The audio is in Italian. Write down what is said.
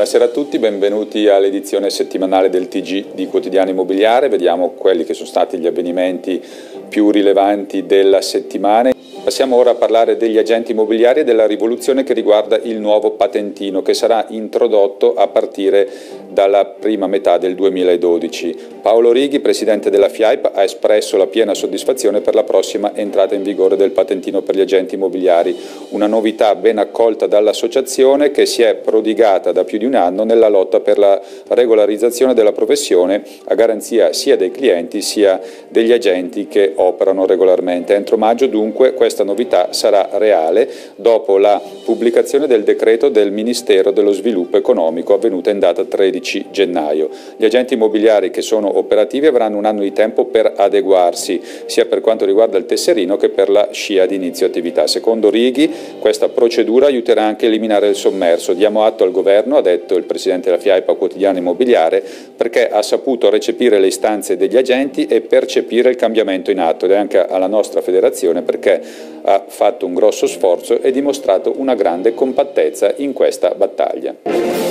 Buonasera a tutti, benvenuti all'edizione settimanale del TG di Quotidiano Immobiliare. Vediamo quelli che sono stati gli avvenimenti più rilevanti della settimana. Passiamo ora a parlare degli agenti immobiliari e della rivoluzione che riguarda il nuovo patentino che sarà introdotto a partire dalla prima metà del 2012. Paolo Righi, presidente della FIAIP, ha espresso la piena soddisfazione per la prossima entrata in vigore del patentino per gli agenti immobiliari, una novità ben accolta dall'associazione che si è prodigata da più di un anno nella lotta per la regolarizzazione della professione a garanzia sia dei clienti sia degli agenti che operano regolarmente. Entro maggio dunque questa novità sarà reale dopo la pubblicazione del decreto del Ministero dello Sviluppo Economico avvenuta in data 13 gennaio. Gli agenti immobiliari che sono operativi avranno un anno di tempo per adeguarsi, sia per quanto riguarda il tesserino che per la scia di inizio attività. Secondo Righi questa procedura aiuterà anche a eliminare il sommerso. Diamo atto al Governo, ha detto il Presidente della FIAIPA Quotidiano Immobiliare, perché ha saputo recepire le istanze degli agenti e percepire il cambiamento in atto ed è anche alla nostra federazione perché ha fatto un grosso sforzo e dimostrato una grande compattezza in questa battaglia.